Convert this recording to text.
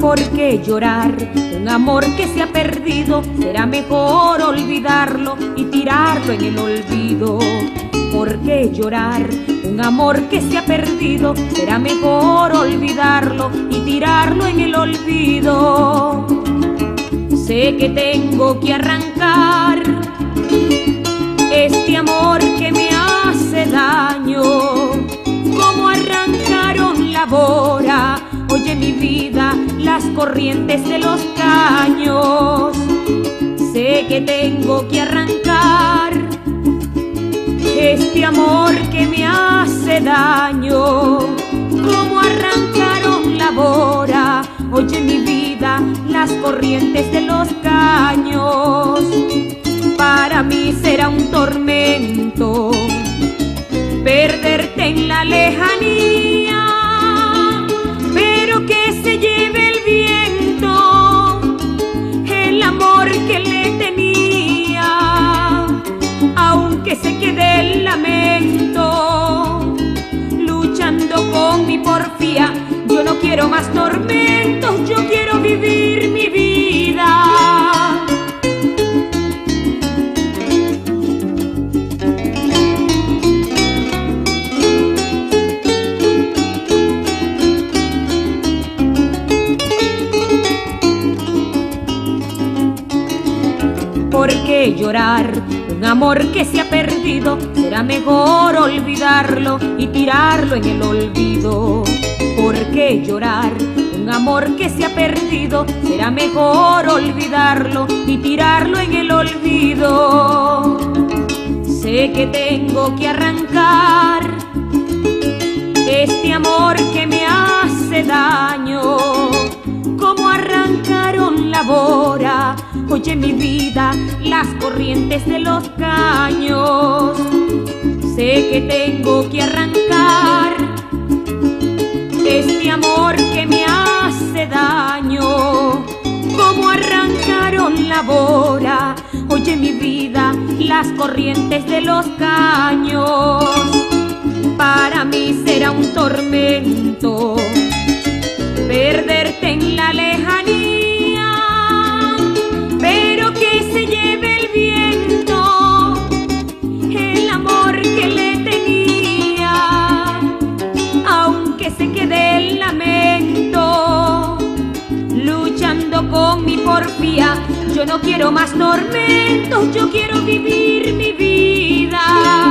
¿Por qué llorar? Un amor que se ha perdido, será mejor olvidarlo y tirarlo en el olvido. ¿Por qué llorar? Un amor que se ha perdido, será mejor olvidarlo y tirarlo en el olvido. Sé que tengo que arrancar este amor que me hace daño, como arrancaron la bora Oye mi vida, las corrientes de los caños. Sé que tengo que arrancar este amor que me hace daño. Como arrancaron la bora, oye mi vida, las corrientes de los caños. Para mí será un tormento perderte en la lejanía el amor que le ¿Por qué llorar? Un amor que se ha perdido, será mejor olvidarlo y tirarlo en el olvido. ¿Por qué llorar? Un amor que se ha perdido, será mejor olvidarlo y tirarlo en el olvido. Sé que tengo que arrancar este amor que me hace vida, las corrientes de los caños. Sé que tengo que arrancar este amor que me hace daño. Como arrancaron la bora, oye mi vida, las corrientes de los caños. Para mí será un tormento Yo no quiero más tormentos, yo quiero vivir mi vida.